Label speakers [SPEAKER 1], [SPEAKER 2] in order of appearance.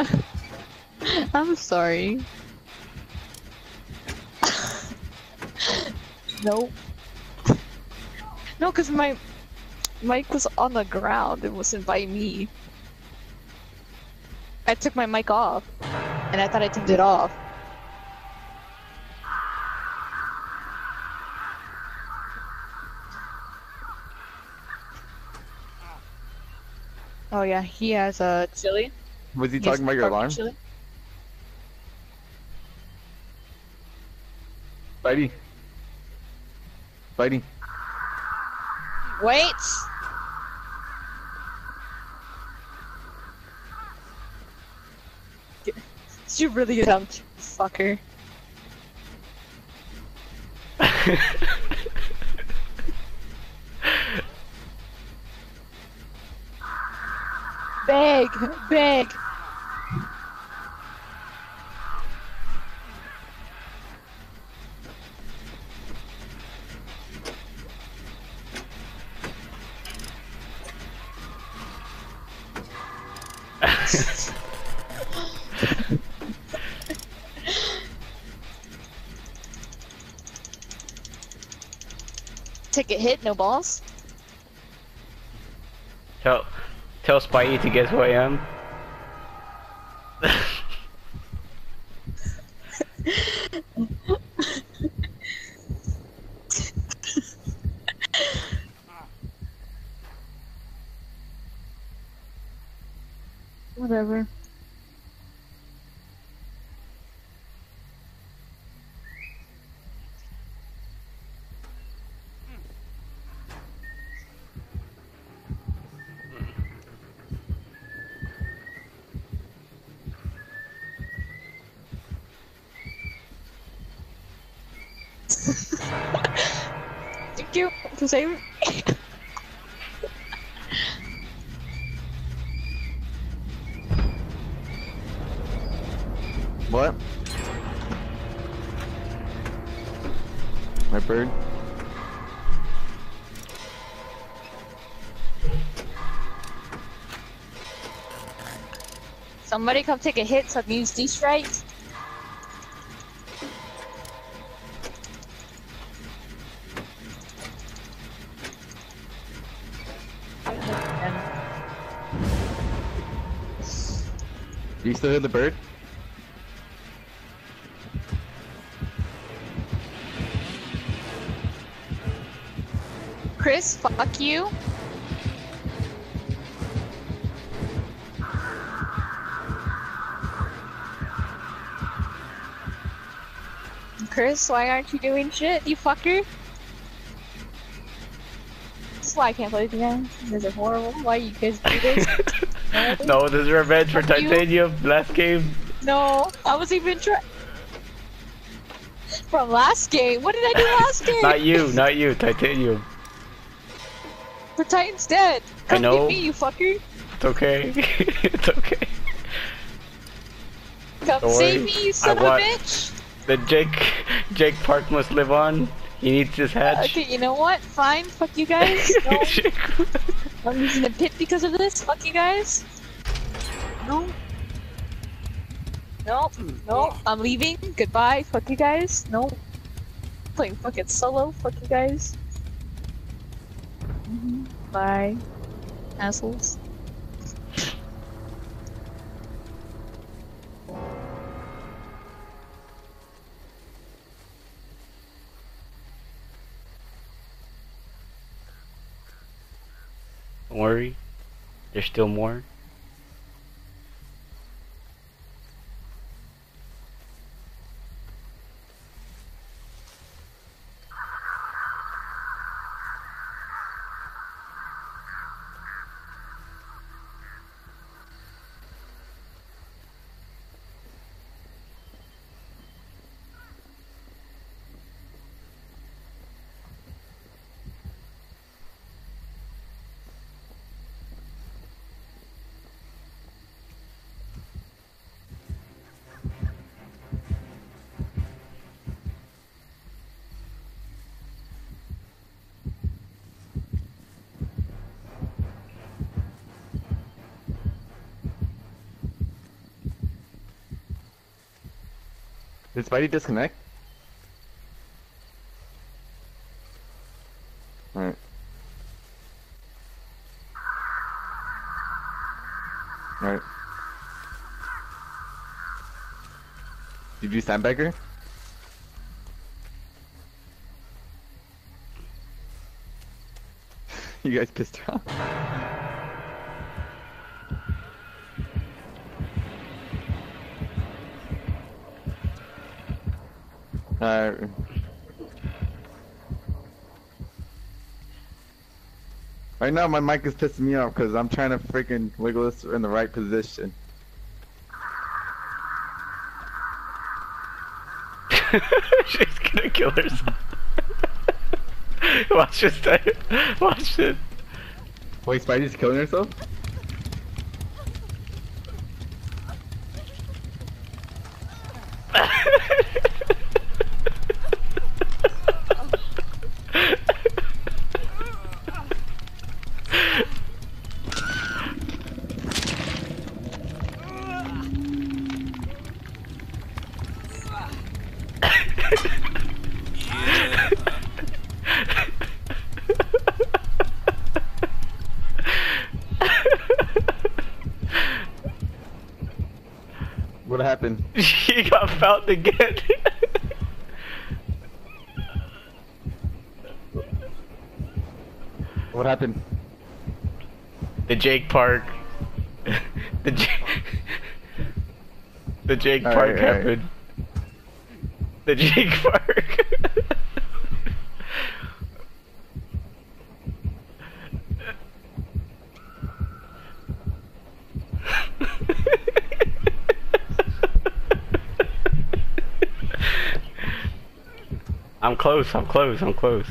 [SPEAKER 1] I'm sorry. nope. No, cause my mic was on the ground. It wasn't by me. I took my mic off, and I thought I turned it off. Oh yeah, he has a chili.
[SPEAKER 2] Was he
[SPEAKER 1] He has
[SPEAKER 2] talking about your alarm?
[SPEAKER 1] chili.
[SPEAKER 2] Spidey. Spidey.
[SPEAKER 1] Wait. You really dumb fucker. Beg, big. Take a hit, no balls.
[SPEAKER 3] Tell, tell Spidey to guess who I am.
[SPEAKER 1] You for saving me.
[SPEAKER 2] What? My bird?
[SPEAKER 1] Somebody come take a hit so I can use these strikes.
[SPEAKER 2] Do you still hear the bird?
[SPEAKER 1] Chris, fuck you. Chris, why aren't you doing shit, you fucker? That's why I can't play with you guys. You guys are horrible. Why you guys do this?
[SPEAKER 3] no, this is revenge for
[SPEAKER 1] you.
[SPEAKER 3] Titanium. Last game.
[SPEAKER 1] No, I was even trying. From last game. What did I do last game?
[SPEAKER 3] Not you, not you, Titanium.
[SPEAKER 1] The Titan's dead.
[SPEAKER 3] I
[SPEAKER 1] Come
[SPEAKER 3] know.
[SPEAKER 1] get me, you fucker.
[SPEAKER 3] It's okay. it's okay.
[SPEAKER 1] Come
[SPEAKER 3] Don't
[SPEAKER 1] save
[SPEAKER 3] worry.
[SPEAKER 1] me, you son
[SPEAKER 3] I
[SPEAKER 1] of a bitch.
[SPEAKER 3] The Jake, Jake Park must live on. He needs his hatch.
[SPEAKER 1] Okay, you know what? Fine. Fuck you guys. No, I'm using the pit because of this. Fuck you guys. No. No. No. I'm leaving. Goodbye. Fuck you guys. No. Playing fucking solo. Fuck you guys. Mhm. Bye. Assholes.
[SPEAKER 3] Worry. There's still more.
[SPEAKER 2] Did Spidey disconnect? Alright. Alright. Did you stand sandbagger? you guys pissed her off. Uh, right now, my mic is pissing me off because I'm trying to freaking wiggle this in the right position.
[SPEAKER 3] She's gonna kill herself. Watch this. Watch it.
[SPEAKER 2] Wait, Spidey's killing herself? What happened?
[SPEAKER 3] she got found again.
[SPEAKER 2] What happened?
[SPEAKER 3] the Jake Park. the J The Jake
[SPEAKER 2] All
[SPEAKER 3] Park
[SPEAKER 2] right.
[SPEAKER 3] happened. The Jake Park. I'm close, I'm close, I'm close.